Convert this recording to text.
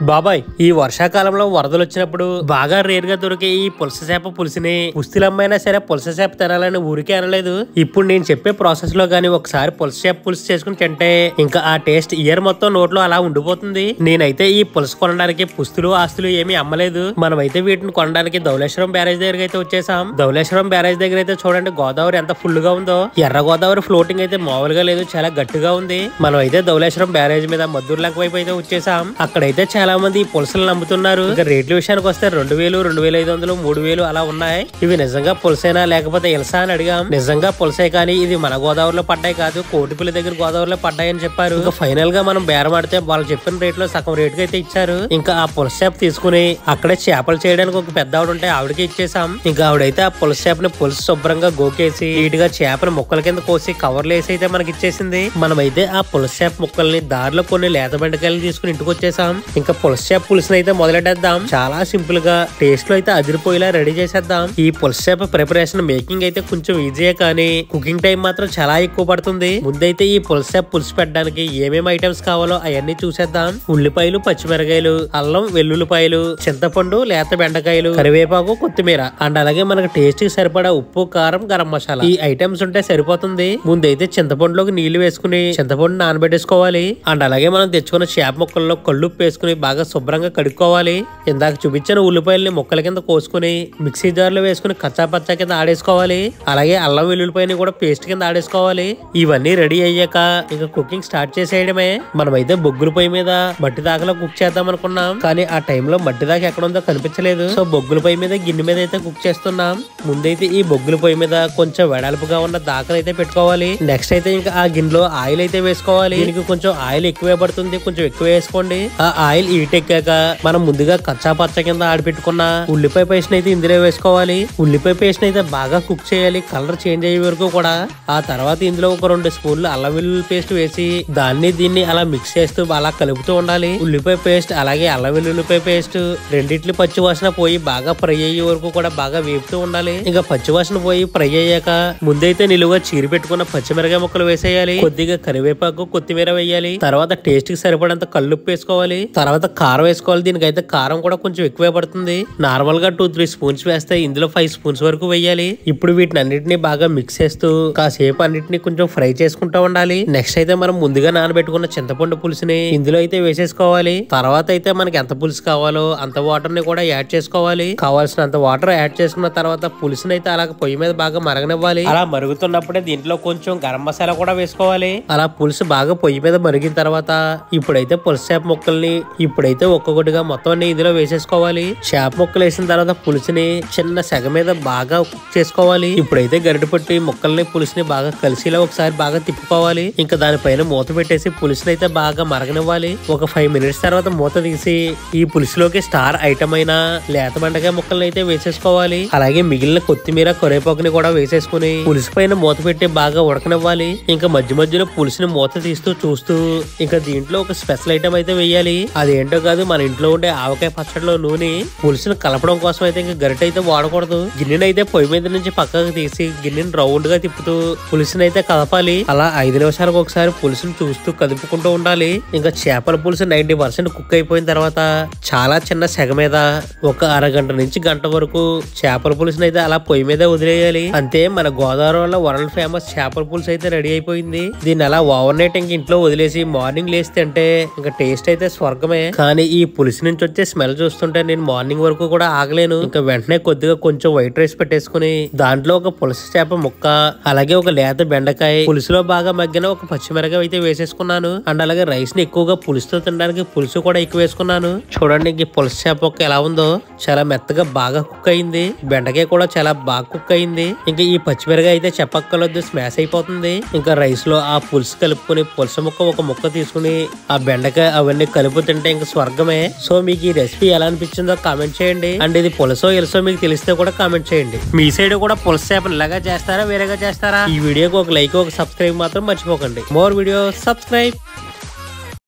బాబాయ్ ఈ వర్షాకాలంలో వరదలు వచ్చినప్పుడు బాగా రేర్గా దొరికే ఈ పులస చేప పులిసిని పుస్తులమ్మైనా సరే పులస చేప తినాలని ఊరికే అనలేదు. ఇప్పుడు నేను చెప్పే ప్రాసెస్లో గానీ ఒకసారి పులస చేప పులుసు చేసుకుని తింటే ఇంకా ఆ టేస్ట్ ఇయర్ మొత్తం నోట్లో అలా ఉండిపోతుంది. నేనైతే ఈ పులస కొనడానికి పుస్తులు ఆస్తులు ఏమీ అమ్మలేదు. మనమైతే వీటిని కొనడానికి ధౌలేశ్వరం బ్యారేజ్ దగ్గర అయితే వచ్చేసాం. ధౌలేశ్వరం బ్యారేజ్ దగ్గర అయితే చూడండి గోదావరి ఎంత ఫుల్గా ఉందో. ఎర్ర గోదావరి ఫ్లోటింగ్ అయితే మామూలుగా లేదు చాలా గట్టిగా ఉంది. మనం అయితే ధవళేశ్వరం బ్యారేజ్ మీద మద్దూరు లంక వైపు అయితే వచ్చేసాం. అక్కడైతే చాలా చాలా మంది ఈ పులసలు నమ్ముతున్నారు? ఇంకా రేట్ల విషయానికి వస్తే రెండు వేలు రెండు వేల ఐదు వందలు మూడు వేలు అలా ఉన్నాయి. ఇవి నిజంగా పులసైనా? లేకపోతే ఇల్సా అని అడిగాం. నిజంగా పులసే కానీ ఇది మన గోదావరిలో పడ్డాయి కాదు. కోటిపల్లి దగ్గర గోదావరిలో పడ్డాయని చెప్పారు. ఇంకా ఫైనల్గా మనం బేరం ఆడితే వాళ్ళు చెప్పిన రేట్లో సగం రేట్ అయితే ఇచ్చారు. ఇంకా ఆ పులస చేప తీసుకుని అక్కడే చేపలు చేయడానికి ఒక పెద్ద ఆవిడ ఉంటే ఆవిడకి ఇచ్చేసాం ఇంకా ఆవిడైతే ఆ పులస చేపని పులుసు శుభ్రంగా గోకేసి నీట్గా చేపని ముక్కల కింద కోసి కవర్లు వేసి అయితే మనకి ఇచ్చేసింది. మనమైతే ఆ పులస చేప ముక్కల్ని దారిలో కొన్ని లేత బెండకాయలు తీసుకుని ఇంటికి వచ్చేసాం ఇంకా పులస పులుసుని అయితే మొదలెట్టేద్దాం. చాలా సింపుల్గా టేస్ట్లో అయితే అదిరిపోయేలా రెడీ చేసేద్దాం. ఈ పులసచేప ప్రిపరేషన్ మేకింగ్ అయితే కొంచెం ఈజీయే కానీ కుకింగ్ టైం మాత్రం చాలా ఎక్కువ పడుతుంది. ముందైతే ఈ పులసచేప పులుసు పెట్టడానికి ఏమేమి ఐటమ్స్ కావాలో అవన్నీ చూసేద్దాం. ఉల్లిపాయలు పచ్చిమిరకాయలు అల్లం వెల్లుల్లిపాయలు చింతపండు లేత బెండకాయలు కరివేపాకు కొత్తిమీర అండ్ అలాగే మనకు టేస్ట్కి సరిపడా ఉప్పు కారం గరం మసాలా. ఈ ఐటమ్స్ ఉంటే సరిపోతుంది. ముందైతే చింతపండులోకి నీళ్ళు వేసుకుని చింతపండు నానబెట్టేసుకోవాలి. అండ్ అలాగే మనం తెచ్చుకున్న చేప ముక్కల్లో కళ్ళుప్పు వేసుకుని బాగా శుభ్రంగా కడుక్కోవాలి. ఇందాక చూపించిన ఉల్లిపాయల్ని ముక్కల కింద కోసుకుని మిక్సీ జార్లో వేసుకుని కచ్చా పచ్చా కింద ఆడేసుకోవాలి. అలాగే అల్లం వెల్లుల్లిపాయని కూడా పేస్ట్ కింద ఆడేసుకోవాలి. ఇవన్నీ రెడీ అయ్యాక ఇంకా కుకింగ్ స్టార్ట్ చేసేయడమే. మనమైతే బొగ్గుల పొయ్యి మీద మట్టి దాకలో కుక్ చేద్దాం అనుకున్నాం. కానీ ఆ టైంలో మట్టి దాకా ఎక్కడ ఉందో కనిపించలేదు. సో బొగ్గుల పొయ్యి మీద గిన్నె మీద అయితే కుక్ చేస్తున్నాం. ముందైతే ఈ బొగ్గుల పొయ్యి మీద కొంచెం వెడల్పుగా ఉన్న దాకలు అయితే పెట్టుకోవాలి. నెక్స్ట్ అయితే ఇంకా ఆ గిన్నెలో ఆయిల్ అయితే వేసుకోవాలి. దీనికి కొంచెం ఆయిల్ ఎక్కువే పడుతుంది. కొంచెం ఎక్కువ వేసుకోండి. ఆ ఆయిల్ ఈటెక్కాక మనం ముందుగా కచ్చా పచ్చ కింద ఆడిపెట్టుకున్న ఉల్లిపాయ పేస్ట్ అయితే ఇందులో వేసుకోవాలి. ఉల్లిపాయ పేస్ట్ అయితే బాగా కుక్ చేయాలి. కలర్ చేంజ్ అయ్యే వరకు కూడా. ఆ తర్వాత ఇందులో ఒక రెండు స్పూన్లు అల్లం వెల్లుల్లి పేస్ట్ వేసి దాన్ని దీన్ని అలా మిక్స్ చేస్తూ అలా కలుపుతూ ఉండాలి. ఉల్లిపాయ పేస్ట్ అలాగే అల్లం వెల్లుల్లిపాయ పేస్ట్ రెండిట్లు పచ్చి వాసన పోయి బాగా ఫ్రై అయ్యే వరకు కూడా బాగా వేపుతూ ఉండాలి. ఇంకా పచ్చి వాసన పోయి ఫ్రై అయ్యాక ముందైతే నిలువుగా చీరి పెట్టుకున్న పచ్చిమిరకాయ ముక్కలు వేసేయాలి. కొద్దిగా కరివేపాకు కొత్తిమీర వేయాలి. తర్వాత టేస్ట్కి సరిపడంత కల్లుప్పు వేసుకోవాలి. తర్వాత కారం వేసుకోవాలి. దీనికైతే కారం కూడా కొంచెం ఎక్కువే పడుతుంది. నార్మల్గా టూ త్రీ స్పూన్స్ వేస్తే ఇందులో ఫైవ్ స్పూన్స్ వరకు వేయాలి. ఇప్పుడు వీటిని అన్నిటిని బాగా మిక్స్ చేస్తూ కాసేపు అన్నిటిని కొంచెం ఫ్రై చేసుకుంటూ ఉండాలి. నెక్స్ట్ అయితే మనం ముందుగా నానబెట్టుకున్న చింతపండు పులుసుని ఇందులో అయితే వేసేసుకోవాలి. తర్వాత అయితే మనకి ఎంత పులుసు కావాలో అంత వాటర్ని కూడా యాడ్ చేసుకోవాలి. కావాల్సినంత వాటర్ యాడ్ చేసుకున్న తర్వాత పులుసుని అయితే అలా పొయ్యి మీద బాగా మరగనివ్వాలి. అలా మరుగుతున్నప్పుడే దీంట్లో కొంచెం గరం మసాలా కూడా వేసుకోవాలి. అలా పులుసు బాగా పొయ్యి మీద మరిగిన తర్వాత ఇప్పుడైతే పులుసు చేప ముక్కల్ని ఇప్పుడైతే ఒక్కొక్కటిగా మొత్తం అన్ని ఇందులో వేసేసుకోవాలి. చేప ముక్కలు వేసిన తర్వాత పులుసుని చిన్న సెగ మీద బాగా కుక్ చేసుకోవాలి. ఇప్పుడైతే గరిటె పట్టి ముక్కల్ని పులుసుని బాగా కలిసిలా ఒకసారి బాగా తిప్పుకోవాలి. ఇంకా దానిపైన మూత పెట్టేసి పులుసుని అయితే బాగా మరగనివ్వాలి. ఒక ఫైవ్ మినిట్స్ తర్వాత మూత తీసి ఈ పులుసులోకి స్టార్ ఐటమ్ అయిన లేత బెండకాయ ముక్కల్ని అయితే వేసేసుకోవాలి. అలాగే మిగిలిన కొత్తిమీర కరివేపాకుని కూడా వేసేసుకుని పులుసు పైన మూత పెట్టి బాగా ఉడకనివ్వాలి. ఇంకా మధ్య మధ్యలో పులుసుని మూత తీస్తూ చూస్తూ ఇంకా దీంట్లో ఒక స్పెషల్ ఐటమ్ అయితే వేయాలి. ఏంటో కాదు మన ఇంట్లో ఉండే ఆవకాయ పచ్చడిలో నూనె పులుసును కలపడం కోసం అయితే ఇంకా గరిట అయితే వాడకూడదు. గిన్నెని అయితే పొయ్యి మీద నుంచి పక్కకు తీసి గిన్నెని రౌండ్గా తిప్పుతూ పులుసుని అయితే కలపాలి. అలా ఐదు నిమిషాలకు ఒకసారి పులుసుని చూస్తూ కదుపుకుంటూ ఉండాలి. ఇంకా చేపల పులుసు నైన్టీ పర్సెంట్ కుక్ అయిపోయిన తర్వాత చాలా చిన్న సెగ మీద ఒక అరగంట నుంచి గంట వరకు చేపల పులుసుని అయితే అలా పొయ్యి మీద వదిలేయాలి. అంతే మన గోదావరి వల్ల వరల్డ్ ఫేమస్ చేపల పులుసు అయితే రెడీ అయిపోయింది. దీన్ని అలా ఓవర్ నైట్ ఇంక ఇంట్లో వదిలేసి మార్నింగ్ లేస్తే అంటే ఇంకా టేస్ట్ అయితే స్వర్గమే. కానీ ఈ పులుసు నుంచి వచ్చే స్మెల్ చూస్తుంటే నేను మార్నింగ్ వరకు కూడా ఆగలేను. ఇంకా వెంటనే కొద్దిగా కొంచెం వైట్ రైస్ పెట్టేసుకుని దాంట్లో ఒక పులస చేప ముక్క అలాగే ఒక లేత బెండకాయ పులుసులో బాగా మగ్గిన ఒక పచ్చిమిరకాయ అయితే వేసేసుకున్నాను. అండ్ అలాగే రైస్ని ఎక్కువగా పులుసుతో తినడానికి పులుసు కూడా ఎక్కువ వేసుకున్నాను. చూడండి ఈ పులుసు చేప ముక్క ఎలా ఉందో. చాలా మెత్తగా బాగా కుక్ అయింది. బెండకాయ కూడా చాలా బాగా కుక్ అయింది. ఇంకా ఈ పచ్చిమిరకాయ అయితే చెప్పక్కలొద్దు స్మాష్ అయిపోతుంది. ఇంకా రైస్లో ఆ పులుసు కలుపుకొని పులుసు ముక్క ఒక ముక్క తీసుకుని ఆ బెండకాయ అవన్నీ కలుపు తింటే ఇంకా స్వర్గమే. సో మీకు ఈ రెసిపీ ఎలా అనిపించిందో కామెంట్ చేయండి. అండ్ ఇది పులసో ఎలుసో మీకు తెలిస్తే కూడా కామెంట్ చేయండి. మీ సైడ్ కూడా పులస చేపను ఇలాగా చేస్తారా వేరేగా చేస్తారా? ఈ వీడియోకి ఒక లైక్ ఒక సబ్స్క్రైబ్ మాత్రం మర్చిపోకండి. More video subscribe.